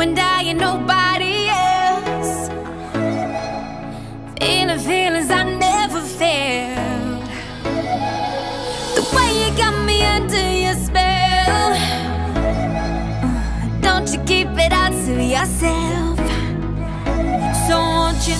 and I and nobody else. Feeling feelings I never felt. The way you got me under your spell. Don't you keep it all to yourself. So won't you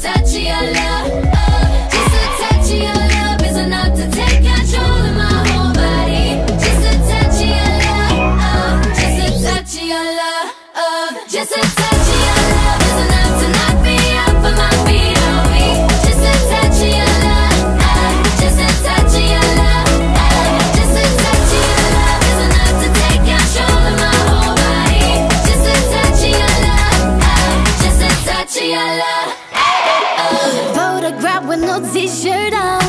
touch your love, with no t-shirt on.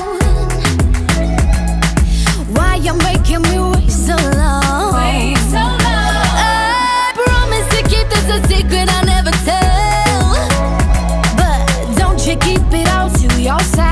Why you making me wait so long? Wait so long. I promise to keep this a secret I never tell. But don't you keep it all to yourself.